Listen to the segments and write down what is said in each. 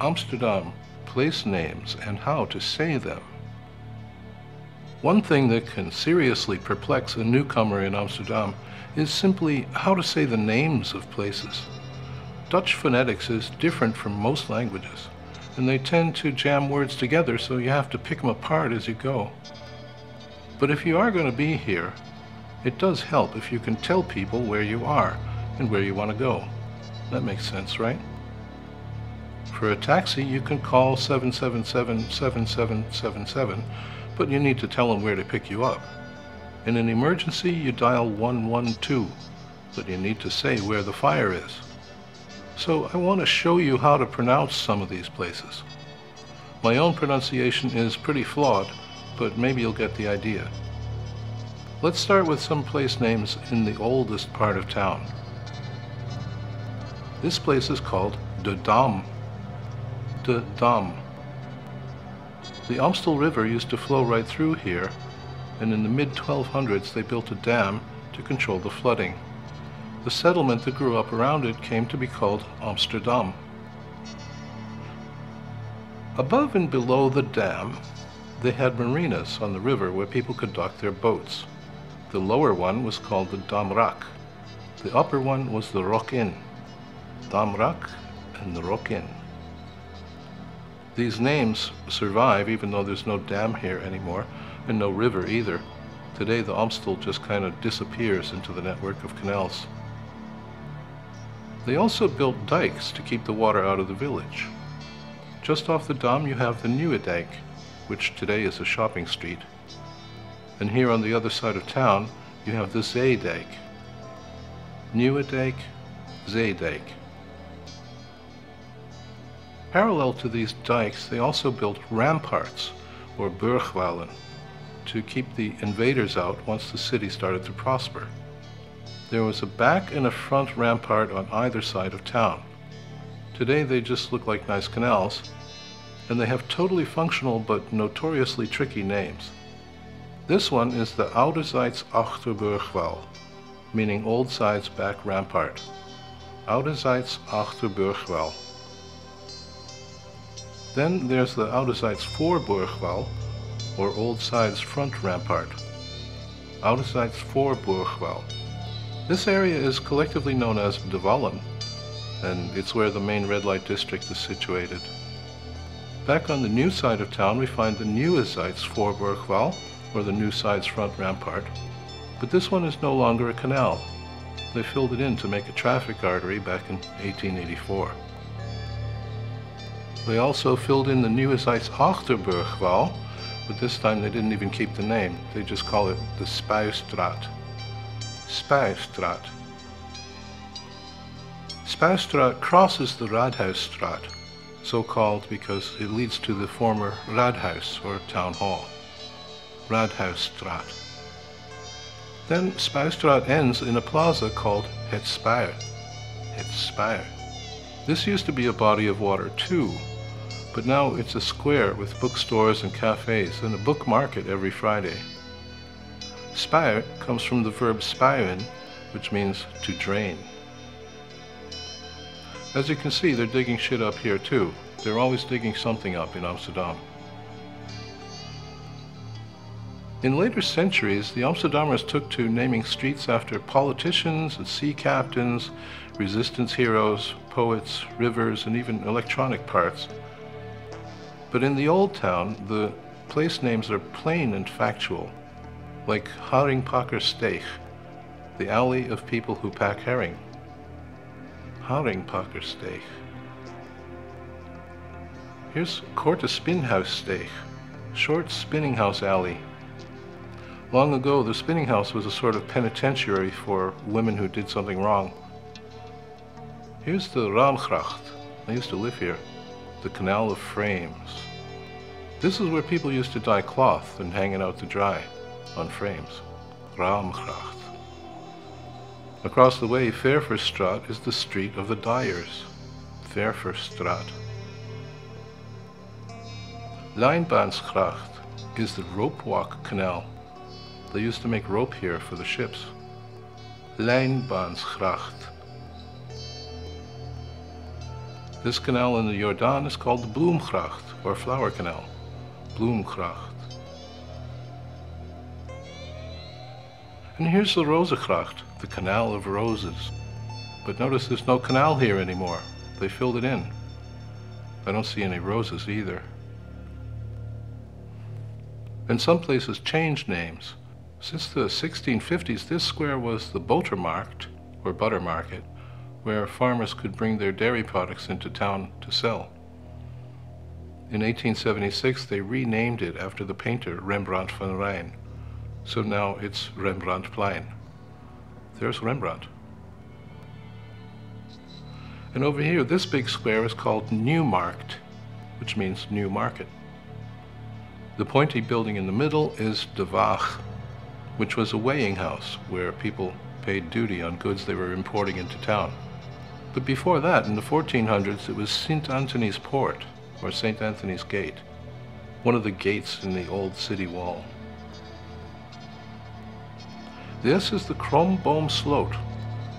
Amsterdam, place names, and how to say them. One thing that can seriously perplex a newcomer in Amsterdam is simply how to say the names of places. Dutch phonetics is different from most languages, and they tend to jam words together so you have to pick them apart as you go. But if you are going to be here, it does help if you can tell people where you are and where you want to go. That makes sense, right? For a taxi, you can call 777-7777, but you need to tell them where to pick you up. In an emergency, you dial 112, but you need to say where the fire is. So I want to show you how to pronounce some of these places. My own pronunciation is pretty flawed, but maybe you'll get the idea. Let's start with some place names in the oldest part of town. This place is called De Dam. De Dam. The Amstel River used to flow right through here, and in the mid-1200s they built a dam to control the flooding. The settlement that grew up around it came to be called Amsterdam. Above and below the dam, they had marinas on the river where people could dock their boats. The lower one was called the Damrak. The upper one was the Rokin. Damrak and the Rokin. These names survive even though there's no dam here anymore and no river either. Today the Amstel just kind of disappears into the network of canals. They also built dikes to keep the water out of the village. Just off the dam you have the Nieuwe Dijk, which today is a shopping street. And here on the other side of town, you have the Zeedijk. Nieuwe Dijk, Zeedijk. Parallel to these dikes, they also built ramparts, or burgwallen, to keep the invaders out once the city started to prosper. There was a back and a front rampart on either side of town. Today they just look like nice canals, and they have totally functional but notoriously tricky names. This one is the Oudezijds Achterburgwal, meaning Old Side's Back Rampart. Oudezijds Achterburgwal. Then there's the Oudezijds Voorburgwal, or Old Side's Front Rampart. Oudezijds Voorburgwal. This area is collectively known as De Wallen, and it's where the main red light district is situated. Back on the new side of town we find the Nieuwe Zijds Voorburgwal, or the new side's front rampart, but this one is no longer a canal. They filled it in to make a traffic artery back in 1884. They also filled in the Nieuwe Zijds Achterburgwal, but this time they didn't even keep the name. They just call it the Spuistraat. Spuistraat. Spuistraat crosses the Raadhuisstraat, so called because it leads to the former Raadhuis, or town hall. Raadhuisstraat. Then Spuistraat ends in a plaza called Het Spui. Het Spui. This used to be a body of water too, but now it's a square with bookstores and cafes and a book market every Friday. Spui comes from the verb spuien, which means to drain. As you can see, they're digging shit up here too. They're always digging something up in Amsterdam. In later centuries, the Amsterdammers took to naming streets after politicians and sea captains, resistance heroes, poets, rivers, and even electronic parts. But in the Old Town, the place names are plain and factual, like Haringpakkersteeg, the alley of people who pack herring. Haringpakkersteeg. Here's Korte Spinhuissteeg, short spinning house alley Long ago, the spinning house was a sort of penitentiary for women who did something wrong. Here's the Raamgracht. I used to live here. The Canal of Frames. This is where people used to dye cloth and hang it out to dry on frames. Raamgracht. Across the way, Verversstraat is the street of the dyers. Verversstraat. Lijnbaansgracht is the rope walk canal they used to make rope here for the ships. Lijnbaansgracht. This canal in the Jordaan is called the Bloemgracht, or Flower Canal. Bloemgracht. And here's the Rozengracht, the Canal of Roses. But notice there's no canal here anymore. They filled it in. I don't see any roses either. And some places changed names. Since the 1650s, this square was the Botermarkt, or butter market, where farmers could bring their dairy products into town to sell. In 1876, they renamed it after the painter Rembrandt van Rijn. So now it's Rembrandtplein. There's Rembrandt. And over here, this big square is called Nieuwmarkt, which means new market. The pointy building in the middle is De Waag, which was a weighing house where people paid duty on goods they were importing into town. But before that, in the 1400s, it was St. Anthony's Port, or St. Anthony's Gate, one of the gates in the old city wall. This is the Kromboom Sloot,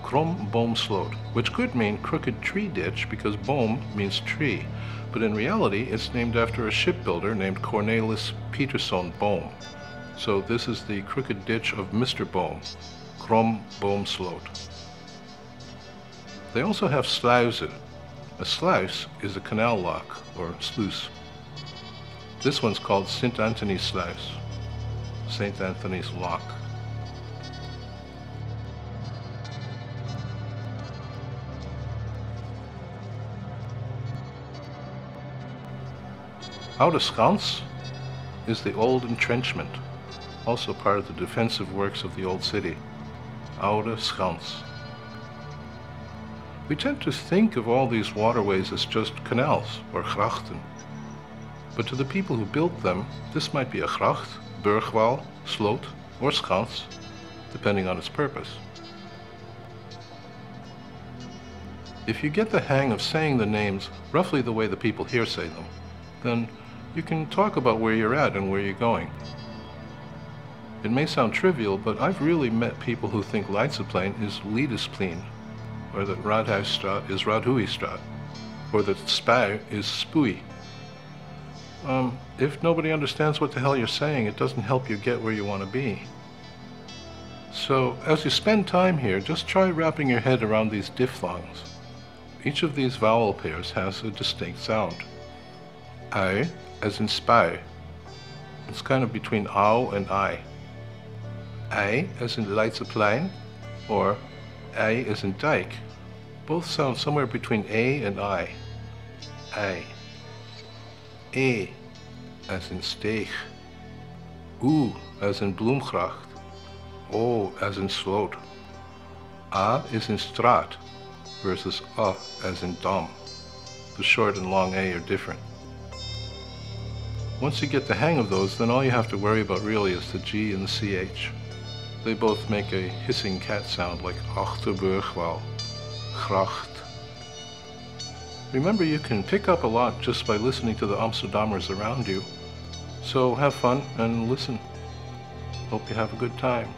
Kromboom Sloot, which could mean crooked tree ditch because boom means tree, but in reality it's named after a shipbuilder named Cornelis Pieterszoon Boom. So this is the crooked ditch of Mr. Boom, Kromboom Sloot. They also have sluizen. A sluice is a canal lock, or sluice. This one's called St. Anthony's Sluice, St. Anthony's Lock. Oude Schans is the old entrenchment, also part of the defensive works of the old city. Oude Schans. We tend to think of all these waterways as just canals or grachten. But to the people who built them, this might be a gracht, burgwal, sloot, or schans, depending on its purpose. If you get the hang of saying the names roughly the way the people here say them, then you can talk about where you're at and where you're going. It may sound trivial, but I've really met people who think Leidseplein is Liedesplein, or that Radhuisstraat is Radhuisstraat, or that Spui is Spui. Um, if nobody understands what the hell you're saying, it doesn't help you get where you want to be. So, as you spend time here, just try wrapping your head around these diphthongs. Each of these vowel pairs has a distinct sound. I as in spy. It's kind of between ow and I. I as in Leidseplein or I as in dike. Both sound somewhere between A and I. I. E as in steeg. U as in bloemgracht. O as in sloot. A is in straat versus A as in dam. The short and long A are different. Once you get the hang of those, then all you have to worry about really is the G and the CH. They both make a hissing cat sound like Achterburgwal, Gracht. Remember, you can pick up a lot just by listening to the Amsterdammers around you. So have fun and listen. Hope you have a good time.